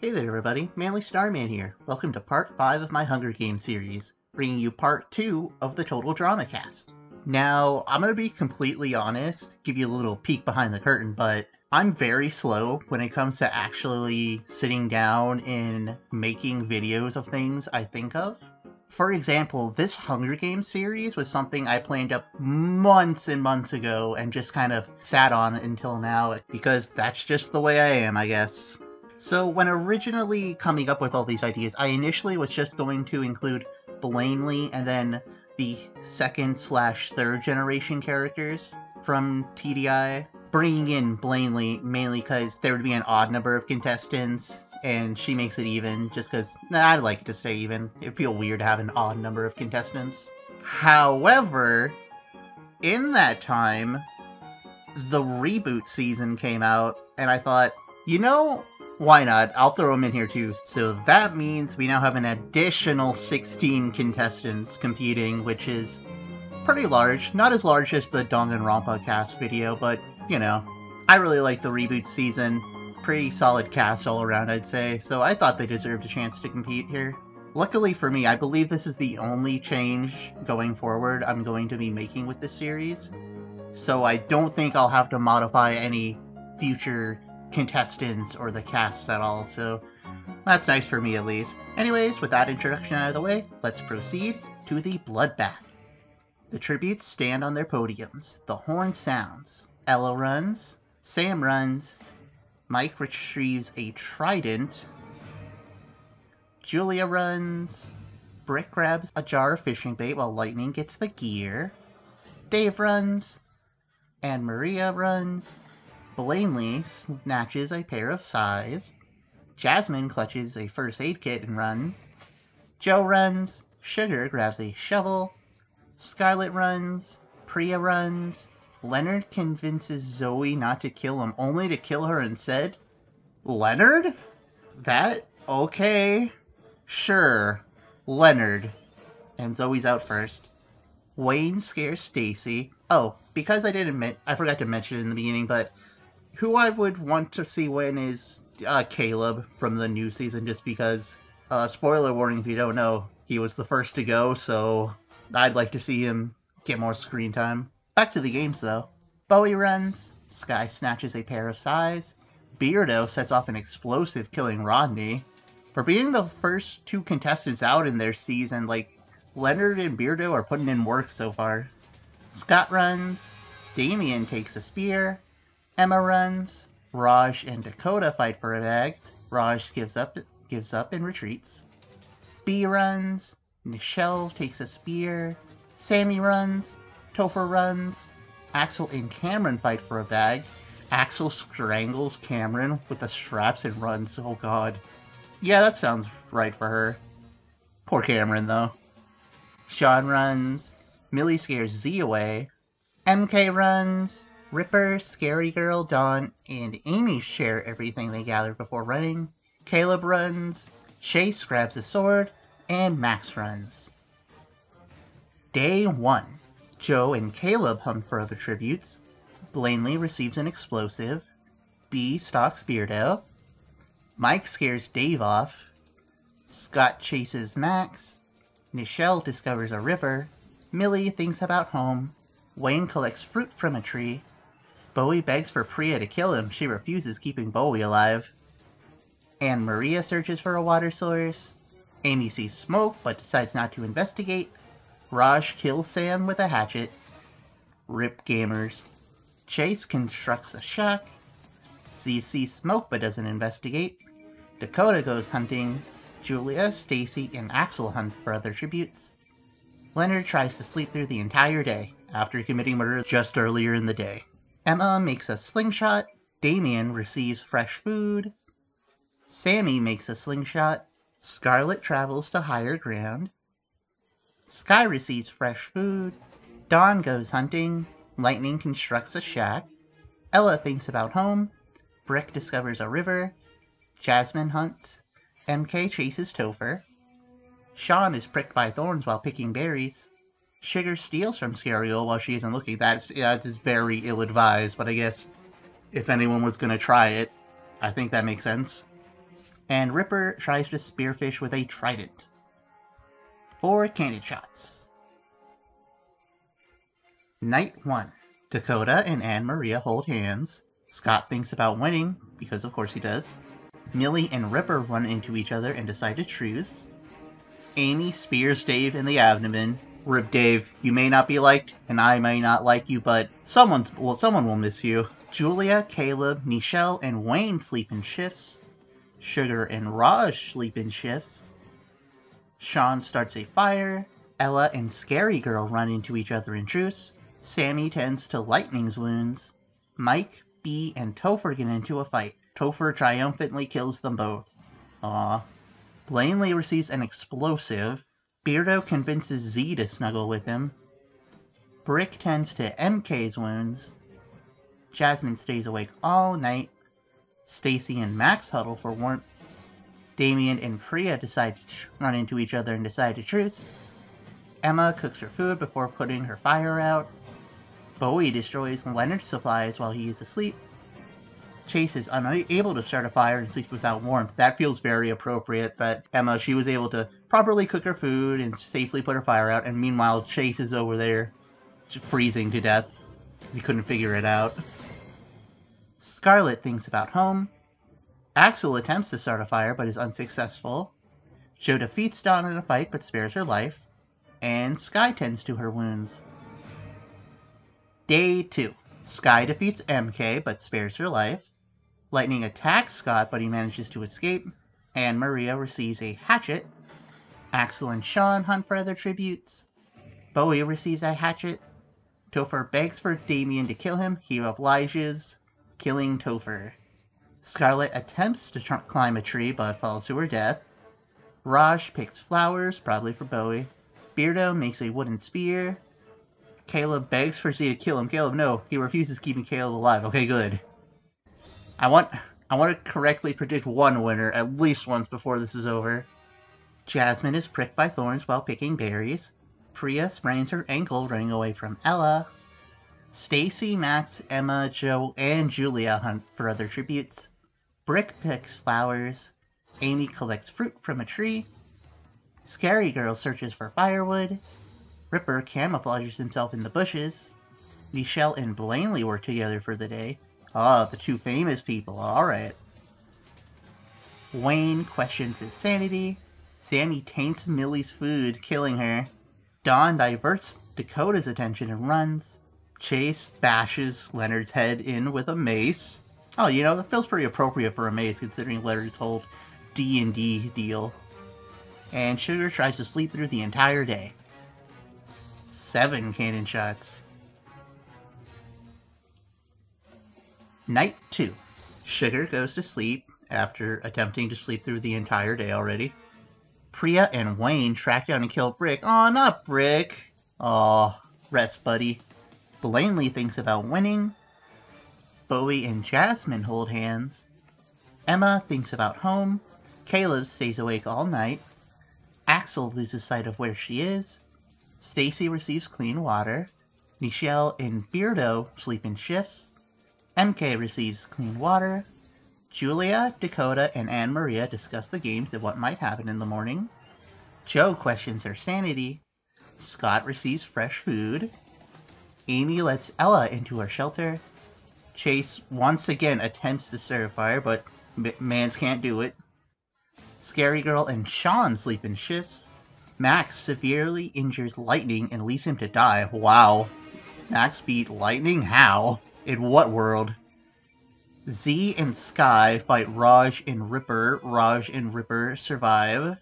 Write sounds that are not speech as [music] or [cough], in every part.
Hey there everybody, Manly Starman here. Welcome to part 5 of my Hunger Games series, bringing you part 2 of the Total Drama Cast. Now, I'm gonna be completely honest, give you a little peek behind the curtain, but I'm very slow when it comes to actually sitting down and making videos of things I think of. For example, this Hunger Games series was something I planned up months and months ago and just kind of sat on until now because that's just the way I am, I guess. So when originally coming up with all these ideas, I initially was just going to include Blaineley and then the second slash third generation characters from TDI, bringing in Blaineley mainly because there would be an odd number of contestants and she makes it even just because nah, I'd like to stay even. It'd feel weird to have an odd number of contestants. However, in that time, the reboot season came out, and I thought, you know, why not? I'll throw them in here too. So that means we now have an additional 16 contestants competing, which is pretty large. Not as large as the Danganronpa cast video, but, you know, I really like the reboot season pretty solid cast all around, I'd say, so I thought they deserved a chance to compete here. Luckily for me, I believe this is the only change going forward I'm going to be making with this series, so I don't think I'll have to modify any future contestants or the casts at all, so that's nice for me at least. Anyways, with that introduction out of the way, let's proceed to the Bloodbath. The tributes stand on their podiums, the horn sounds, Ella runs, Sam runs, Mike retrieves a trident. Julia runs. Brick grabs a jar of fishing bait while Lightning gets the gear. Dave runs. Anne Maria runs. Blaineley snatches a pair of sais. Jasmine clutches a first aid kit and runs. Joe runs. Sugar grabs a shovel. Scarlet runs. Priya runs. Leonard convinces Zoe not to kill him, only to kill her instead? Leonard? That? Okay. Sure. Leonard. And Zoe's out first. Wayne scares Stacy. Oh, because I didn't I forgot to mention it in the beginning, but who I would want to see win is uh, Caleb from the new season, just because, uh, spoiler warning if you don't know, he was the first to go, so I'd like to see him get more screen time. Back to the games, though. Bowie runs, Sky snatches a pair of sais, Beardo sets off an explosive, killing Rodney. For being the first two contestants out in their season, like, Leonard and Beardo are putting in work so far. Scott runs, Damien takes a spear, Emma runs, Raj and Dakota fight for a bag, Raj gives up gives up and retreats. B runs, Nichelle takes a spear, Sammy runs, Topher runs. Axel and Cameron fight for a bag. Axel strangles Cameron with the straps and runs. Oh god. Yeah, that sounds right for her. Poor Cameron, though. Sean runs. Millie scares Z away. MK runs. Ripper, Scary Girl, Dawn, and Amy share everything they gather before running. Caleb runs. Chase grabs a sword. And Max runs. Day 1. Joe and Caleb hunt for other tributes. Blainley receives an explosive. B stalks Beardo. Mike scares Dave off. Scott chases Max. Nichelle discovers a river. Millie thinks about home. Wayne collects fruit from a tree. Bowie begs for Priya to kill him. She refuses, keeping Bowie alive. Anne Maria searches for a water source. Amy sees smoke, but decides not to investigate. Raj kills Sam with a hatchet. Rip gamers. Chase constructs a shack. CC sees smoke but doesn't investigate. Dakota goes hunting. Julia, Stacy, and Axel hunt for other tributes. Leonard tries to sleep through the entire day after committing murder just earlier in the day. Emma makes a slingshot. Damien receives fresh food. Sammy makes a slingshot. Scarlet travels to higher ground. Sky receives fresh food. Dawn goes hunting. Lightning constructs a shack. Ella thinks about home. Brick discovers a river. Jasmine hunts. MK chases Topher. Sean is pricked by thorns while picking berries. Sugar steals from Scary Girl while she isn't looking. That's, that's very ill-advised, but I guess if anyone was to try it, I think that makes sense. And Ripper tries to spearfish with a trident. Four cannon shots. Night 1. Dakota and Anne Maria hold hands. Scott thinks about winning, because of course he does. Millie and Ripper run into each other and decide to truce. Amy spears Dave in the abdomen. Rip Dave, you may not be liked, and I may not like you, but someone's well, someone will miss you. Julia, Caleb, Nichelle, and Wayne sleep in shifts. Sugar and Raj sleep in shifts. Sean starts a fire. Ella and Scary Girl run into each other in truce. Sammy tends to Lightning's wounds. Mike, B, and Topher get into a fight. Topher triumphantly kills them both. Aw. Blaineley receives an explosive. Beardo convinces Z to snuggle with him. Brick tends to MK's wounds. Jasmine stays awake all night. Stacy and Max huddle for warmth. Damien and Priya decide to run into each other and decide to truce. Emma cooks her food before putting her fire out. Bowie destroys Leonard's supplies while he is asleep. Chase is unable to start a fire and sleeps without warmth. That feels very appropriate that Emma, she was able to properly cook her food and safely put her fire out, and meanwhile Chase is over there freezing to death because he couldn't figure it out. Scarlet thinks about home. Axel attempts to start a fire but is unsuccessful. Joe defeats Dawn in a fight but spares her life. And Sky tends to her wounds. Day 2. Sky defeats MK but spares her life. Lightning attacks Scott, but he manages to escape, Anne Maria receives a hatchet. Axel and Sean hunt for other tributes. Bowie receives a hatchet. Topher begs for Damien to kill him. He obliges, killing Topher. Scarlet attempts to climb a tree, but falls to her death. Raj picks flowers, probably for Bowie. Beardo makes a wooden spear. Caleb begs for Z to kill him. Caleb, no, he refuses keeping Caleb alive. Okay, good. I want I want to correctly predict one winner at least once before this is over. Jasmine is pricked by thorns while picking berries. Priya sprains her ankle running away from Ella. Stacy, Max, Emma, Joe, and Julia hunt for other tributes. Brick picks flowers. Amy collects fruit from a tree. Scary Girl searches for firewood. Ripper camouflages himself in the bushes. Nichelle and Blaineley work together for the day. Ah, the two famous people, alright. Wayne questions his sanity. Sammy taints Millie's food, killing her. Dawn diverts Dakota's attention and runs. Chase bashes Leonard's head in with a mace. Oh, you know, it feels pretty appropriate for a mace considering Leonard's whole D&D deal. And Sugar tries to sleep through the entire day. Seven cannon shots. Night 2. Sugar goes to sleep after attempting to sleep through the entire day already. Priya and Wayne track down and kill Brick. Aw, not Brick. Aw, rest buddy. Blaineley thinks about winning. Bowie and Jasmine hold hands. Emma thinks about home. Caleb stays awake all night. Axel loses sight of where she is. Stacy receives clean water. Nichelle and Beardo sleep in shifts. MK receives clean water. Julia, Dakota, and Anne Maria discuss the games and what might happen in the morning. Joe questions her sanity. Scott receives fresh food. Amy lets Ella into her shelter. Chase once again attempts to start a fire, but mans can't do it. Scary Girl and Sean sleep in shifts. Max severely injures Lightning and leaves him to die. Wow. Max beat Lightning? How? In what world? Z and Sky fight Raj and Ripper. Raj and Ripper survive.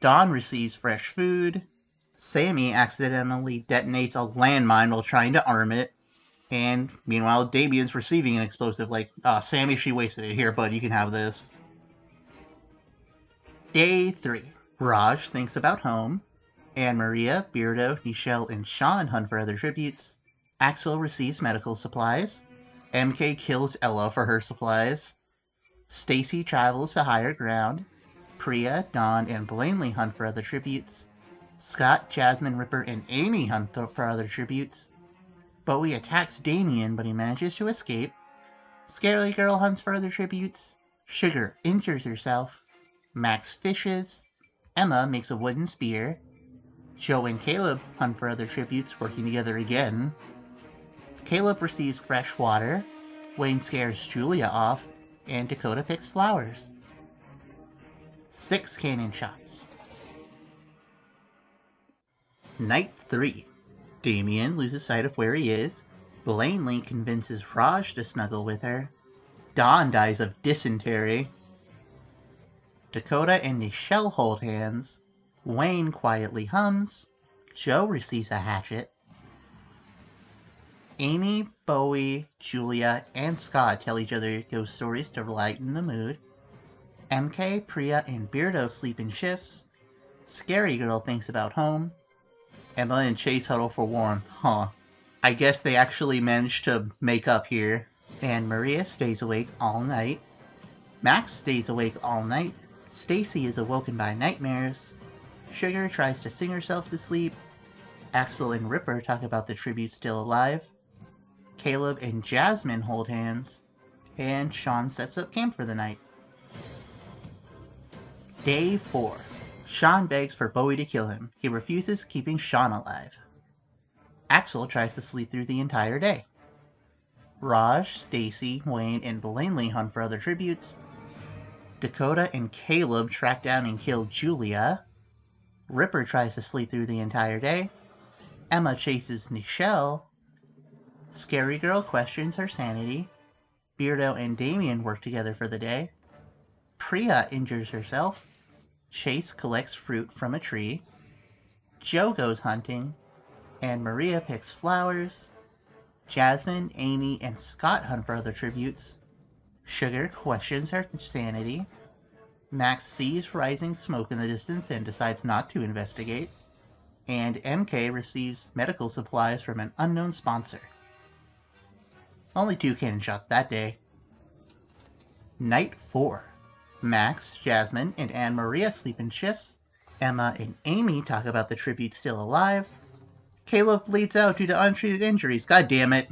Dawn receives fresh food. Sammy accidentally detonates a landmine while trying to arm it. And meanwhile, Damien's receiving an explosive like, uh, Sammy, she wasted it. Here, bud, you can have this. Day 3. Raj thinks about home. Anne Maria, Beardo, Nichelle, and Sean hunt for other tributes. Axel receives medical supplies. MK kills Ella for her supplies. Stacy travels to higher ground. Priya, Dawn, and Blaineley hunt for other tributes. Scott, Jasmine, Ripper, and Amy hunt for other tributes. Bowie attacks Damien, but he manages to escape. Scary Girl hunts for other tributes. Sugar injures herself. Max fishes. Emma makes a wooden spear. Joe and Caleb hunt for other tributes, working together again. Caleb receives fresh water. Wayne scares Julia off, and Dakota picks flowers. Six cannon shots. Night 3. Damien loses sight of where he is. Blaineley convinces Raj to snuggle with her. Dawn dies of dysentery. Dakota and Nichelle hold hands. Wayne quietly hums. Joe receives a hatchet. Amy, Bowie, Julia, and Scott tell each other ghost stories to lighten the mood. MK, Priya, and Beardo sleep in shifts. Scary Girl thinks about home. Emma and Chase huddle for warmth. Huh. I guess they actually managed to make up here. Anne Maria stays awake all night. Max stays awake all night. Stacy is awoken by nightmares. Sugar tries to sing herself to sleep. Axel and Ripper talk about the tribute still alive. Caleb and Jasmine hold hands. And Sean sets up camp for the night. Day 4. Sean begs for Bowie to kill him. He refuses, keeping Sean alive. Axel tries to sleep through the entire day. Raj, Stacy, Wayne, and Blaineley hunt for other tributes. Dakota and Caleb track down and kill Julia. Ripper tries to sleep through the entire day. Emma chases Nichelle. Scary Girl questions her sanity. Beardo and Damien work together for the day. Priya injures herself. Chase collects fruit from a tree. Joe goes hunting. Anne Maria picks flowers. Jasmine, Amy, and Scott hunt for other tributes. Sugar questions her sanity. Max sees rising smoke in the distance and decides not to investigate. And MK receives medical supplies from an unknown sponsor. Only two cannon shots that day. Night 4. Max, Jasmine, and Anne Maria sleep in shifts. Emma and Amy talk about the tribute still alive. Caleb bleeds out due to untreated injuries. God damn it.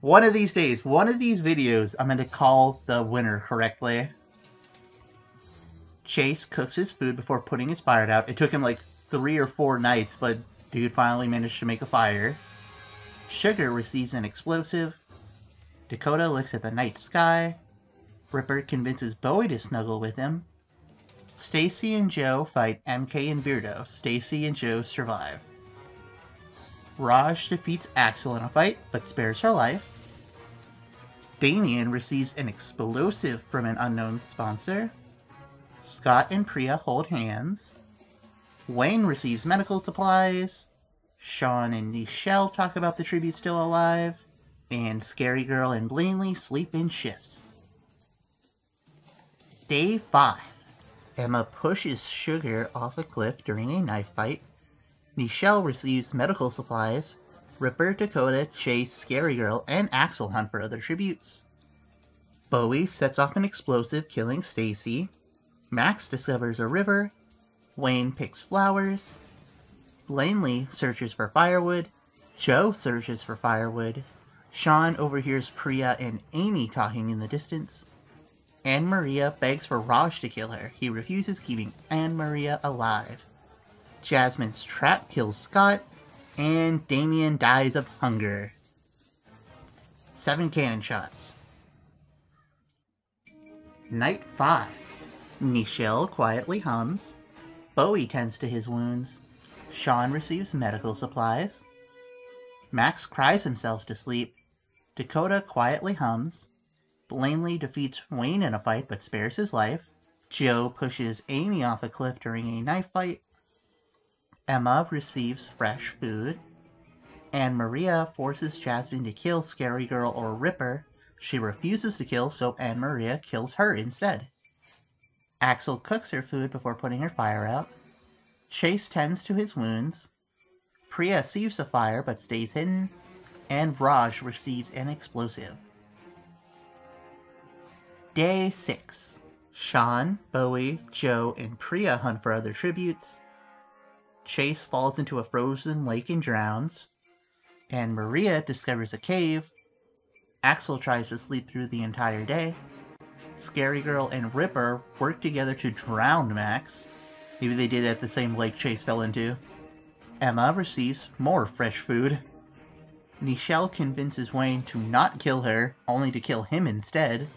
One of these days, one of these videos, I'm going to call the winner correctly. Chase cooks his food before putting his fire out. It took him like three or four nights, but dude finally managed to make a fire. Sugar receives an explosive. Dakota looks at the night sky. Ripper convinces Bowie to snuggle with him. Stacy and Joe fight MK and Beardo. Stacy and Joe survive. Raj defeats Axel in a fight, but spares her life. Damien receives an explosive from an unknown sponsor. Scott and Priya hold hands. Wayne receives medical supplies. Sean and Nichelle talk about the tribute still alive. And Scary Girl and Blaineley sleep in shifts. Day 5. Emma pushes Sugar off a cliff during a knife fight. Nichelle receives medical supplies. Ripper, Dakota, Chase, Scary Girl, and Axel hunt for other tributes. Bowie sets off an explosive, killing Stacy. Max discovers a river. Wayne picks flowers. Blaineley searches for firewood. Joe searches for firewood. Sean overhears Priya and Amy talking in the distance. Anne Maria begs for Raj to kill her. He refuses, keeping Anne Maria alive. Jasmine's trap kills Scott, and Damien dies of hunger. Seven cannon shots. Night 5. Nichelle quietly hums. Bowie tends to his wounds. Sean receives medical supplies. Max cries himself to sleep. Dakota quietly hums. Blaineley defeats Wayne in a fight but spares his life. Joe pushes Amy off a cliff during a knife fight. Emma receives fresh food, Anne Maria forces Jasmine to kill Scary Girl or Ripper. She refuses to kill, so Anne Maria kills her instead. Axel cooks her food before putting her fire out. Chase tends to his wounds. Priya sees the fire but stays hidden, and Raj receives an explosive. Day 6. Sean, Bowie, Joe, and Priya hunt for other tributes. Chase falls into a frozen lake and drowns, Anne Maria discovers a cave. Axel tries to sleep through the entire day. Scary Girl and Ripper work together to drown Max. Maybe they did at the same lake Chase fell into. Emma receives more fresh food. Nichelle convinces Wayne to not kill her, only to kill him instead.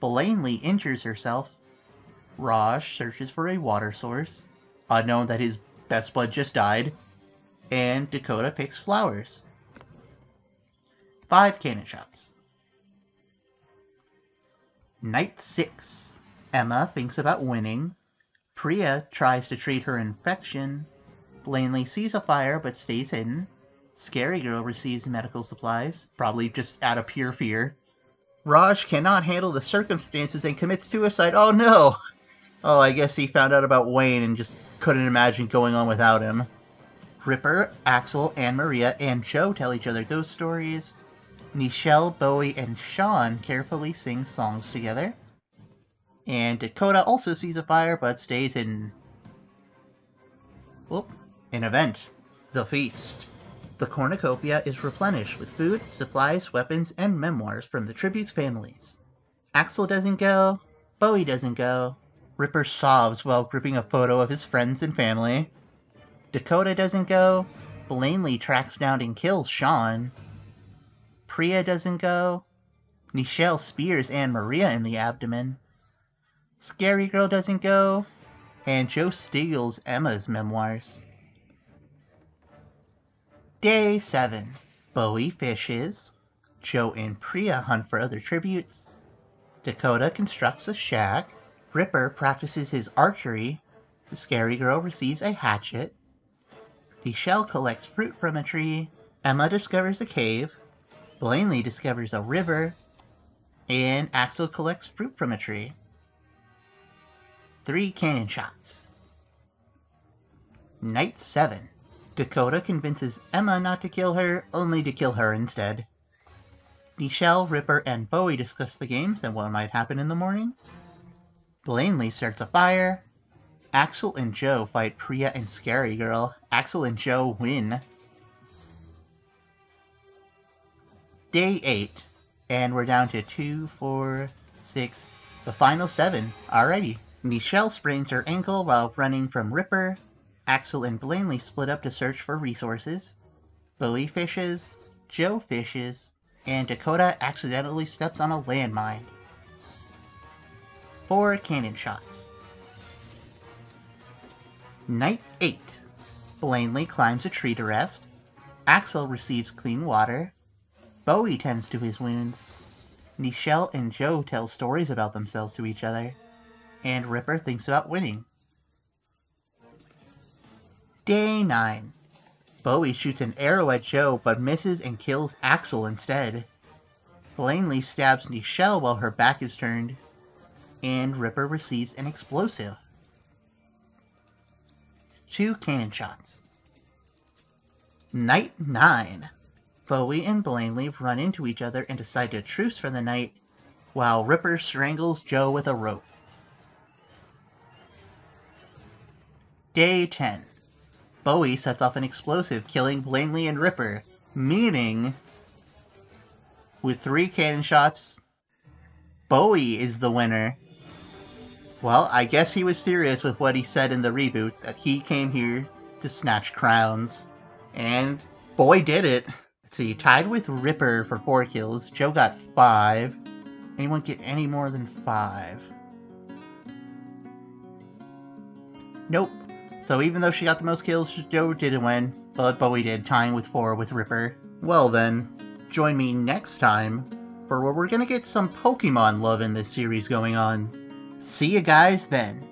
Blaineley injures herself. Raj searches for a water source, unknown that his best bud just died. And Dakota picks flowers. Five cannon shots. Night 6. Emma thinks about winning. Priya tries to treat her infection. Blaineley sees a fire but stays hidden. Scary Girl receives medical supplies, probably just out of pure fear. Raj cannot handle the circumstances and commits suicide. Oh no! [laughs] Oh, I guess he found out about Wayne and just couldn't imagine going on without him. Ripper, Axel, Anne Maria and Joe tell each other ghost stories. Nichelle, Bowie, and Sean carefully sing songs together. And Dakota also sees a fire but stays in. Whoop. An event. The Feast. The cornucopia is replenished with food, supplies, weapons, and memoirs from the tribute's families. Axel doesn't go, Bowie doesn't go, Ripper sobs while gripping a photo of his friends and family. Dakota doesn't go, Blaineley tracks down and kills Sean. Priya doesn't go, Nichelle spears Anne Maria in the abdomen. Scary Girl doesn't go, and Joe steals Emma's memoirs. Day 7. Bowie fishes. Joe and Priya hunt for other tributes. Dakota constructs a shack. Ripper practices his archery. The Scary Girl receives a hatchet. Nichelle collects fruit from a tree. Emma discovers a cave. Blaineley discovers a river. And Axel collects fruit from a tree. Three cannon shots. Night 7. Dakota convinces Emma not to kill her, only to kill her instead. Nichelle, Ripper, and Bowie discuss the games and what might happen in the morning. Blaineley starts a fire. Axel and Joe fight Priya and Scary Girl. Axel and Joe win. Day 8. And we're down to 2, 4, 6, the final 7. Alrighty. Nichelle sprains her ankle while running from Ripper. Axel and Blaineley split up to search for resources. Bowie fishes, Joe fishes, and Dakota accidentally steps on a landmine. Four cannon shots. Night 8. Blaineley climbs a tree to rest. Axel receives clean water. Bowie tends to his wounds. Nichelle and Joe tell stories about themselves to each other. And Ripper thinks about winning. Day 9. Bowie shoots an arrow at Joe, but misses and kills Axel instead. Blaineley stabs Nichelle while her back is turned, and Ripper receives an explosive. Two cannon shots. Night 9. Bowie and Blaineley run into each other and decide to truce for the night, while Ripper strangles Joe with a rope. Day 10. Bowie sets off an explosive, killing Blaineley and Ripper, meaning, with three cannon shots, Bowie is the winner. Well, I guess he was serious with what he said in the reboot, that he came here to snatch crowns. And boy did it. Let's see, tied with Ripper for four kills. Joe got five. Anyone get any more than five? Nope. So even though she got the most kills, Joe didn't win, but Bowie did, tying with four with Ripper. Well then, join me next time for where we're gonna get some Pokemon love in this series going on. See you guys then.